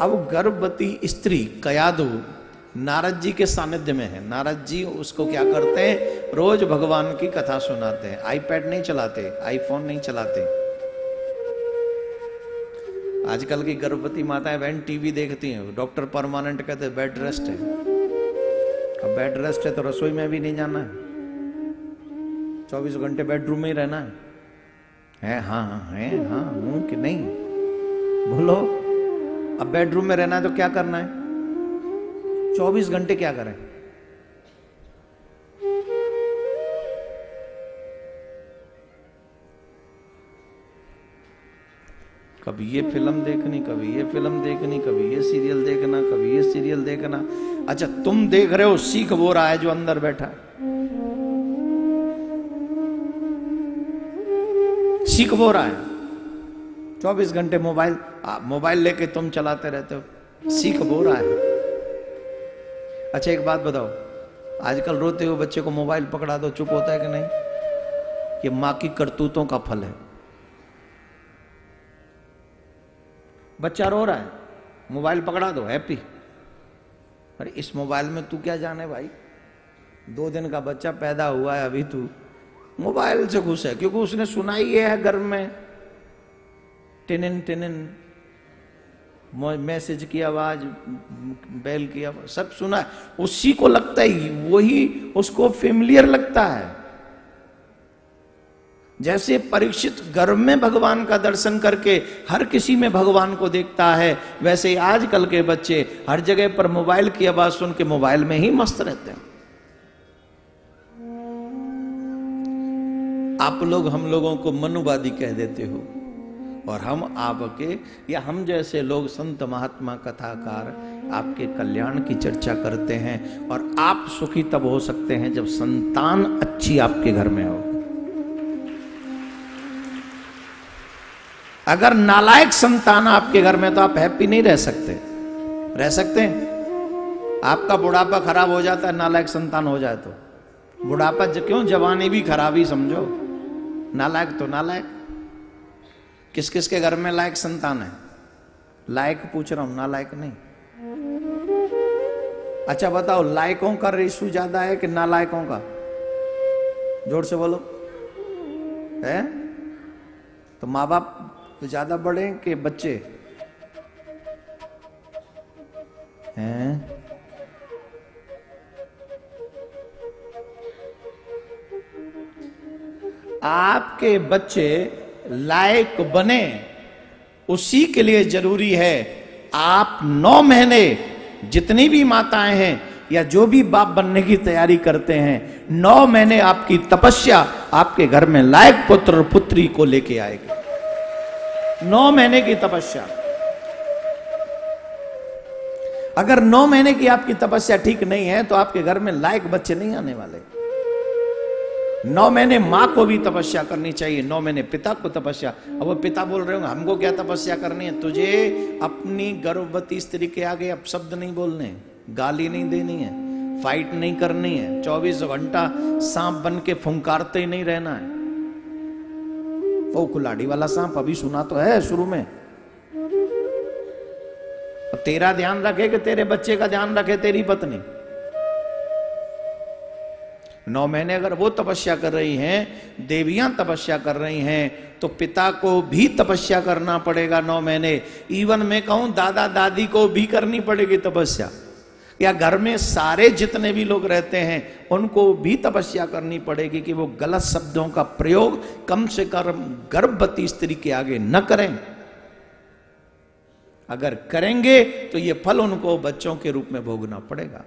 अब गर्भवती स्त्री कयादु नारद जी के सानिध्य में है। नारद जी उसको क्या करते हैं? रोज भगवान की कथा सुनाते हैं। आईपैड नहीं चलाते आईफोन नहीं चलाते। आजकल की गर्भवती माताएँ बहन टीवी देखती हैं। डॉक्टर परमानेंट कहते हैं, बेड रेस्ट है। अब बेड रेस्ट है तो रसोई में भी नहीं जाना है। चौबीस घंटे बेडरूम में ही रहना है। है हाँ हाँ है हाँ कि नहीं? बोलो। अब बेडरूम में रहना है तो क्या करना है? चौबीस घंटे क्या करें? कभी ये फ़िल्म देखनी, कभी ये फ़िल्म देखनी, कभी ये सीरियल देखना, कभी ये सीरियल देखना। अच्छा तुम देख रहे हो, सीख वो रहा है जो अंदर बैठा है। सीख वो रहा है। चौबीस घंटे मोबाइल मोबाइल लेके तुम चलाते रहते हो। सीख वो रहा है। अच्छा एक बात बताओ। आजकल रोते हुए बच्चे को मोबाइल पकड़ा दो, चुप होता है कि नहीं? ये माँ की करतूतों का फल है। बच्चा रो रहा है। मोबाइल पकड़ा दो, हैप्पी। अरे, इस मोबाइल में तू क्या जाने भाई? दो दिन का बच्चा पैदा हुआ है अभी तू। मोबाइल से घुस है, क्योंकि उसने सुना ही है घर में। टिनिन टिनिन मैसेज की आवाज़, बैल की आवाज़, सब सुना है। उसी को लगता ही, वही उसको फेमिलियर लगता है। जैसे परीक्षित गर्भ में भगवान का दर्शन करके हर किसी में भगवान को देखता है, वैसे आजकल के बच्चे हर जगह पर मोबाइल की आवाज़ सुन के मोबाइल में ही मस्त रहते हैं। आप लोग हम लोगों को मनुवादी कह देते हो। और हम आपके या हम जैसे लोग संत महात्मा कथाकार आपके कल्याण की चर्चा करते हैं और आप सुखी तब हो सकते हैं जब संतान अच्छी आपके घर में हो। अगर नालायक संतान आपके घर में तो आप हैप्पी नहीं रह सकते। रह सकते हैं। आपका बुढ़ापा खराब हो जाता है, नालायक संतान हो जाए तो। बुढ़ापा क्यों? जवानी भी खराबी समझो। नालायक तो नालायक। किस किस के घर में लायक संतान है? लायक पूछ रहा हूँ नालायक नहीं। अच्छा बताओ, लायकों का रेशू ज़्यादा है कि नालायकों का? ज़ोर से बोलो। है? तो माँ बाप तो ज़्यादा बड़े कि बच्चे? हैं? आपके बच्चे लायक बने, उसी के लिए ज़रूरी है आप नौ महीने जितनी भी माताएँ हैं या जो भी बाप बनने की तैयारी करते हैं, नौ महीने आपकी तपस्या आपके घर में लायक पुत्र और पुत्री को लेके आएगी। नौ महीने की तपस्या। अगर नौ महीने की आपकी तपस्या ठीक नहीं है तो आपके घर में लायक बच्चे नहीं आने वाले। नौ महीने माँ को भी तपस्या करनी चाहिए नौ महीने पिता को तपस्या। अब वो पिता बोल रहे हो हमको क्या तपस्या करनी है? तुझे अपनी गर्भवती स्त्री के आगे अब शब्द नहीं बोलने गाली नहीं देनी है फाइट नहीं करनी है, चौबीस घंटा सांप बन के फुंकारते ही नहीं रहना है। वो कुलाड़ी वाला सांप अभी सुना तो है शुरू में। तेरा ध्यान रखे कि तेरे बच्चे का ध्यान रखे, तेरी पत्नी। नौ महीने अगर वो तपस्या कर रही हैं, देवियाँ तपस्या कर रही हैं तो पिता को भी तपस्या करना पड़ेगा नौ महीने। इवन मैं कहूँ, दादा दादी को भी करनी पड़ेगी तपस्या। या घर में सारे जितने भी लोग रहते हैं, उनको भी तपस्या करनी पड़ेगी कि वो गलत शब्दों का प्रयोग कम से कम गर्भवती स्त्री के आगे न करें। अगर करेंगे तो ये फल उनको बच्चों के रूप में भोगना पड़ेगा।